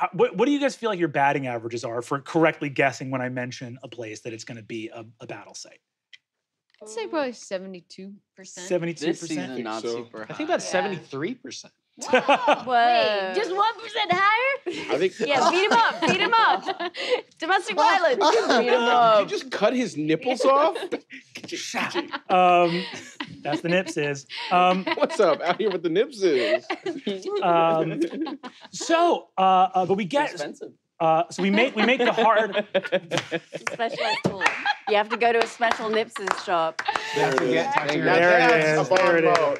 how, what, what do you guys feel like your batting averages are for correctly guessing when I mention a place that it's going to be a, a battle site? I'd say probably seventy-two percent. 72%. This season, percent. not so. super high. I think about Yeah. seventy three percent. Whoa. Just one percent higher. I think. Yeah, beat him up. Beat him up. Domestic violence. Beat 'em Did up. you just cut his nipples off? um, that's the nip scis. Um, What's up? Out here with the nip scis. um, so, uh, uh, but we get expensive. uh, so we make we make the hard. Specialized tool. You have to go to a special Nips's shop. There it is. There it that's is, a there it is. bonbon.